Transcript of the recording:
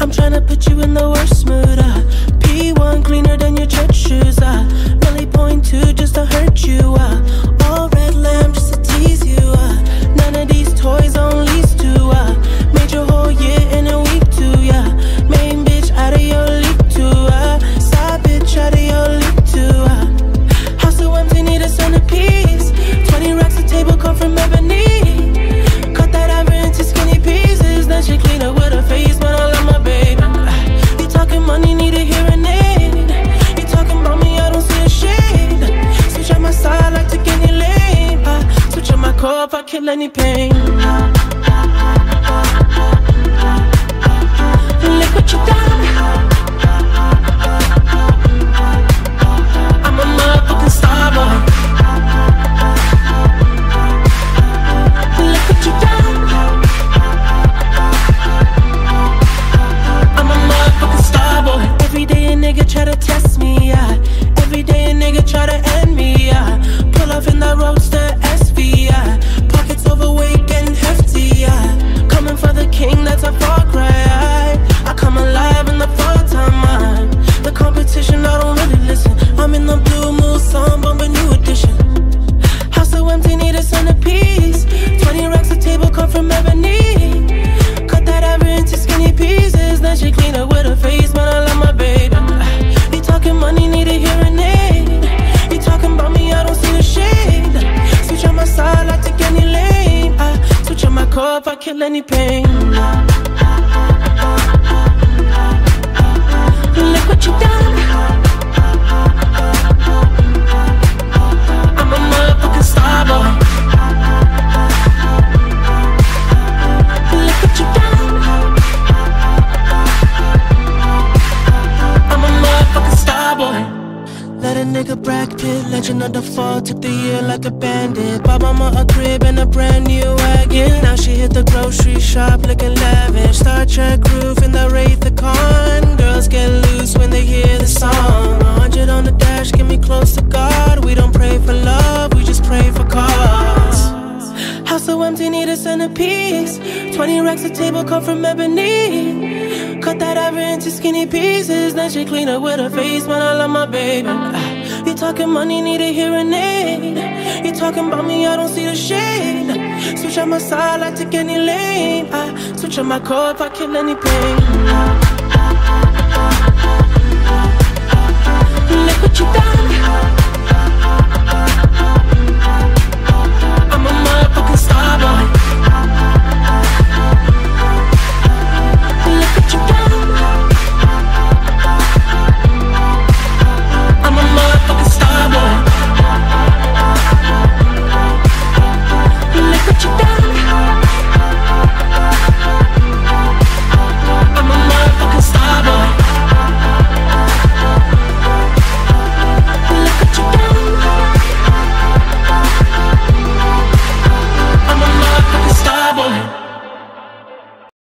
I'm tryna put you in the worst mood. Uh. P1 cleaner than your church shoes. Uh. I kill any pain. Look what you done. I'm a motherfucking Starboy. Look what you done. I'm a motherfucking Starboy. Every day a nigga try to test me, yeah. Every day a nigga try to end me, yeah. Pull off in the roadster if I kill any pain. Look what you done. A nigga Brad Pitt, legend of the fall, took the year like a bandit. Bought mama a crib and a brand new wagon. Now she hit the grocery shop looking lavish. Star Trek roof in the Wraith of Khan. Girls get loose when they hear the song. 100 on the dash, get me close to God. We don't pray for love, we just pray for cause. House so empty, need a centerpiece. 20 racks a table come from ebony. Cut that ever into skinny pieces. Then she clean up with her face, man. I love my baby. Talking money, need a hearing aid. You talking about me, I don't see the shade. Switch on my side, I take any lane. I switch on my core if I kill any pain. Look what you